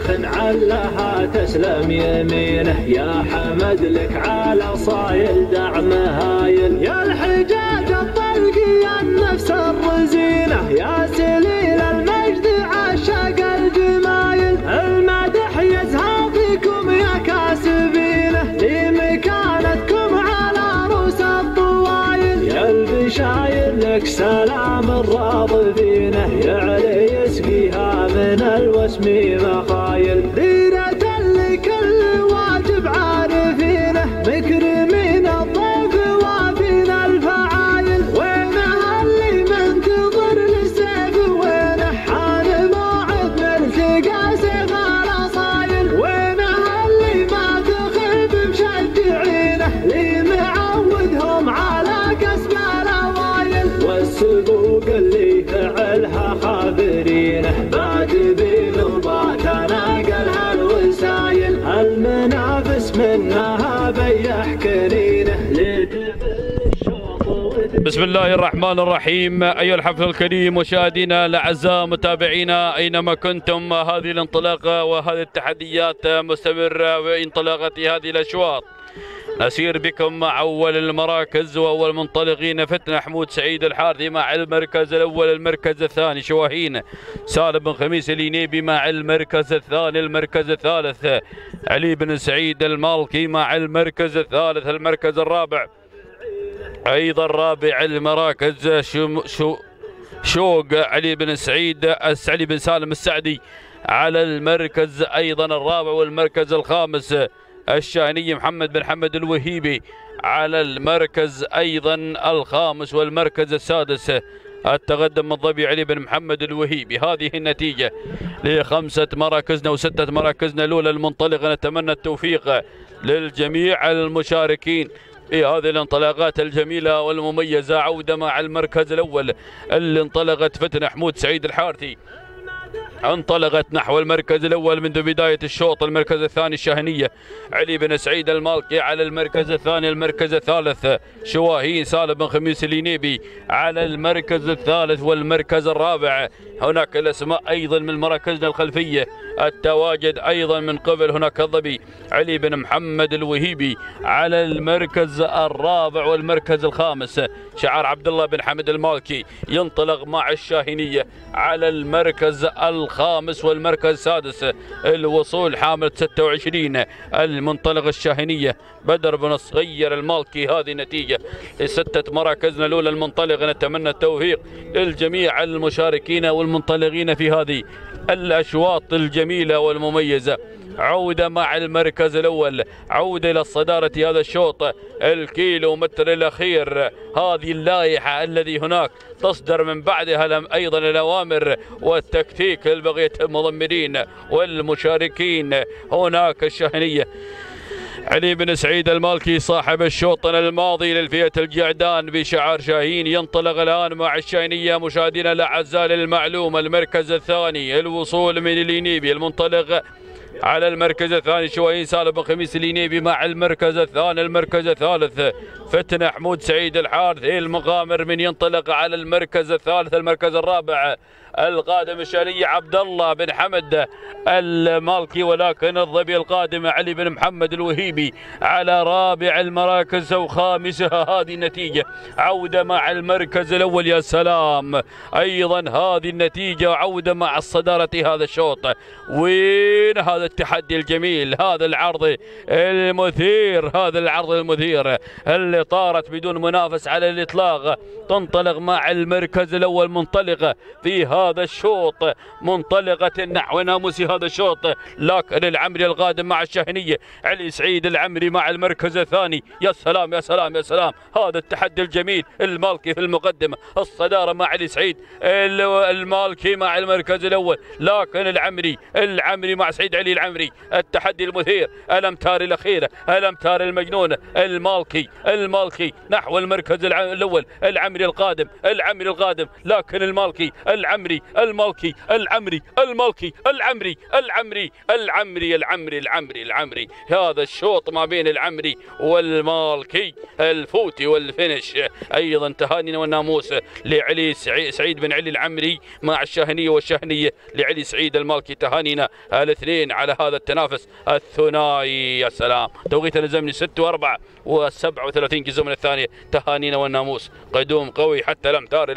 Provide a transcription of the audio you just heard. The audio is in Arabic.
شيخ علها تسلم يمينه يا حمد لك على صايل دعم هايل. يا الحجاج الطلقي النفس الرزينة يا سليل المجد عشق الجمايل. المدح يزهى فيكم يا كاسبينه لمكانتكم على رؤوس الطوايل يا البشاير لك سلام الراض فينه يعلي يسقيها من الوسم مخايل بيح بسم الله الرحمن الرحيم أيها الحفل الكريم مشاهدينا الأعزاء متابعينا أينما كنتم هذه الانطلاقة وهذه التحديات مستمرة بانطلاقة هذه الأشواط. نسير بكم مع أول المراكز وأول منطلقين. فتنة حمود سعيد الحارثي مع المركز الأول المركز الثاني شواهين. سالم بن خميس الينيبي مع المركز الثاني المركز الثالث. علي بن سعيد المالكي مع المركز الثالث المركز الرابع. أيضا رابع المراكز شو شو شوق علي بن سعيد علي بن سالم السعدي. على المركز أيضا الرابع والمركز الخامس. الشاهني محمد بن حمد الوهيبي على المركز أيضا الخامس والمركز السادس. التقدم الظبي علي بن محمد الوهيبي. هذه النتيجة لخمسة مراكزنا وستة مراكزنا. الأولى المنطلقة نتمنى التوفيق للجميع المشاركين في هذه الانطلاقات الجميلة والمميزة. عودة مع المركز الأول اللي انطلقت فتن حمود سعيد الحارثي. انطلقت نحو المركز الأول منذ بداية الشوط المركز الثاني الشاهنيه علي بن سعيد المالكي على المركز الثاني المركز الثالث شواهين سالم بن خميس الينيبي على المركز الثالث والمركز الرابع. هناك الأسماء أيضا من مراكزنا الخلفية. التواجد أيضا من قبل هناك الظبي علي بن محمد الوهيبي على المركز الرابع والمركز الخامس. شعار عبد الله بن حمد المالكي ينطلق مع الشاهنيه على المركز الخامس والمركز السادس. الوصول حامل 26 المنطلق الشاهنيه بدر بن الصغير المالكي. هذه نتيجة لستة مراكزنا الأولى المنطلقة. نتمنى التوفيق للجميع المشاركين والمنطلقين في هذه الأشواط الجميلة والمميزة. عودة مع المركز الأول. عودة إلى الصدارة هذا الشوط. الكيلو متر الأخير. هذه اللائحة الذي هناك تصدر من بعدها أيضا الأوامر والتكتيك. لبقية المضمرين والمشاركين. هناك الشهنية علي بن سعيد المالكي صاحب الشوط الماضي للفئة الجعدان بشعار شاهين ينطلق الآن مع الشاهينية مشاهدينا الأعزاء للمعلومة المركز الثاني الوصول من الينيبي المنطلق على المركز الثاني شوهين سالم بن خميس الينيبي مع المركز الثاني المركز الثالث فتنة حمود سعيد الحارثي المغامر من ينطلق على المركز الثالث المركز الرابع القادم الشالي عبد الله بن حمد المالكي ولكن الظبي القادم علي بن محمد الوهيبي على رابع المراكز وخامسها هذه النتيجة عودة مع المركز الأول يا سلام. أيضا هذه النتيجة عودة مع الصدارة هذا الشوط. وين هذا التحدي الجميل؟ هذا العرض المثير هذا العرض المثير اللي طارت بدون منافس على الإطلاق. تنطلق مع المركز الأول منطلقة في هذا الشوط منطلقة نحو ناموس هذا الشوط. لكن العمري القادم مع الشهنية علي سعيد العمري مع المركز الثاني. يا سلام يا سلام يا سلام. هذا التحدي الجميل المالكي في المقدمة. الصدارة مع علي سعيد ال- المالكي مع المركز الأول. لكن العمري العمري مع سعيد علي العمري. التحدي المثير الأمتار الأخيرة الأمتار المجنونة المالكي المالكي نحو المركز الأول. العمري القادم العمري القادم. لكن المالكي العمري العمري المالكي العمري المالكي العمري العمري العمري العمري العمري العمري. هذا الشوط ما بين العمري والمالكي. الفوتي والفنش أيضا تهانينا والناموس لعلي سعيد بن علي العمري مع الشاهنيه والشاهنيه لعلي سعيد المالكي تهانينا الاثنين على هذا التنافس الثنائي. يا سلام. توقيت الزمني 6 و4 و37 جزء من الثانية. تهانينا والناموس. قدوم قوي حتى الامتار